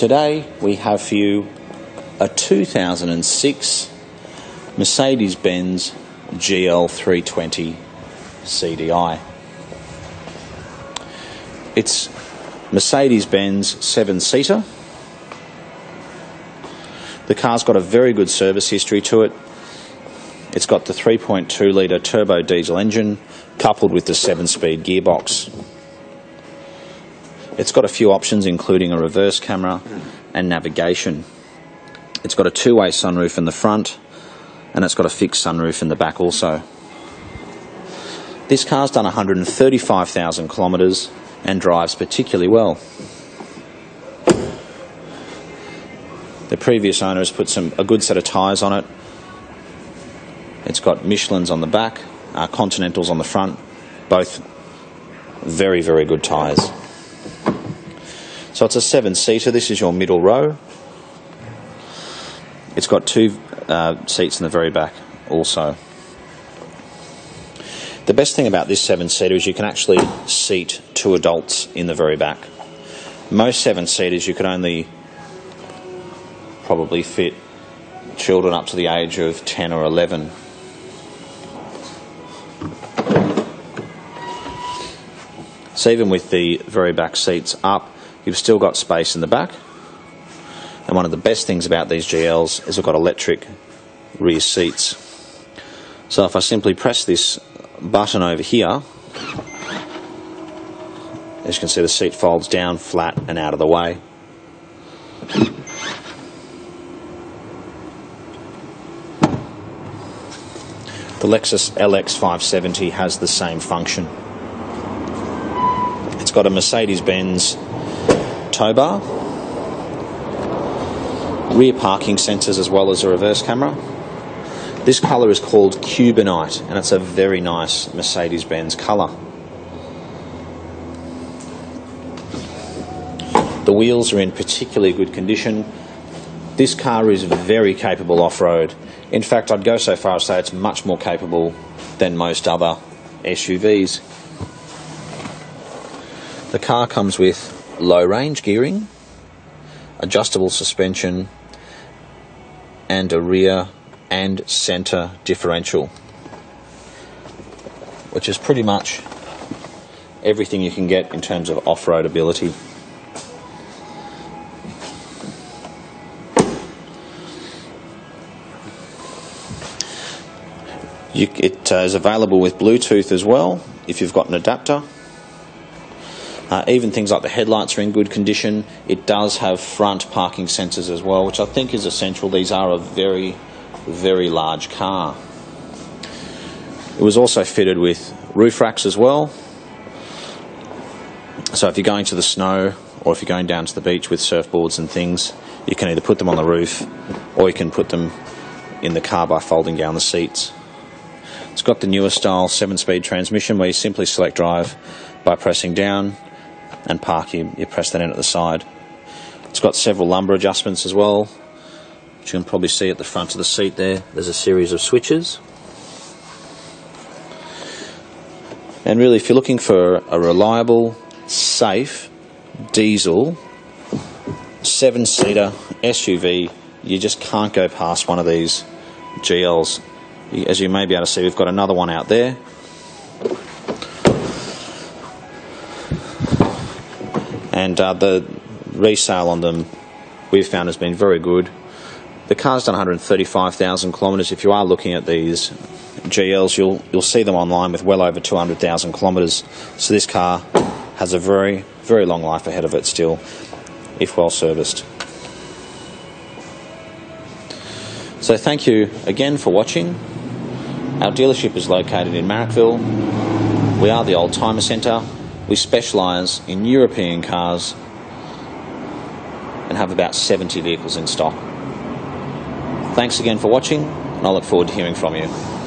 Today we have for you a 2006 Mercedes Benz GL320 CDI. It's Mercedes Benz seven seater. The car's got a very good service history to it. It's got the 3.2 litre turbo diesel engine coupled with the 7 speed gearbox. It's got a few options, including a reverse camera and navigation. It's got a two way sunroof in the front, and it's got a fixed sunroof in the back also. This car's done 135,000 kilometres and drives particularly well. The previous owner has put some a good set of tyres on it. It's got Michelin's on the back, uh, Continentals on the front, both very, very good tyres. So it's a seven seater. This is your middle row. It's got two uh, seats in the very back also. The best thing about this seven seater is you can actually seat two adults in the very back. Most seven seaters you could only probably fit children up to the age of 10 or 11. So even with the very back seats up, You've still got space in the back. And one of the best things about these GLs is they've got electric rear seats. So if I simply press this button over here, as you can see the seat folds down flat and out of the way. The Lexus LX 570 has the same function. It's got a Mercedes Benz tow bar, rear parking sensors as well as a reverse camera. This colour is called Cubanite and it's a very nice Mercedes Benz colour. The wheels are in particularly good condition. This car is very capable off road. In fact, I'd go so far as to say it's much more capable than most other SUVs. The car comes with low range gearing, adjustable suspension, and a rear and centre differential, which is pretty much everything you can get in terms of off road ability. You, it uh, is available with Bluetooth as well if you've got an adapter. Uh, even things like the headlights are in good condition. It does have front parking sensors as well, which I think is essential. These are a very, very large car. It was also fitted with roof racks as well. So if you're going to the snow or if you're going down to the beach with surfboards and things, you can either put them on the roof or you can put them in the car by folding down the seats. It's got the newer style 7 speed transmission where you simply select drive by pressing down and park, you, you press that in at the side. It's got several lumbar adjustments as well, which you can probably see at the front of the seat there. There's a series of switches. And really, if you're looking for a reliable, safe diesel seven seater SUV, you just can't go past one of these GLs. As you may be able to see, we've got another one out there. And uh, the resale on them we've found has been very good. The car's done 135,000 kilometres. If you are looking at these GLs, you'll you'll see them online with well over 200,000 kilometres. So this car has a very very long life ahead of it still, if well serviced. So thank you again for watching. Our dealership is located in Marrickville. We are the Oldtimer Centre we specialise in European cars and have about 70 vehicles in stock. Thanks again for watching, and I look forward to hearing from you.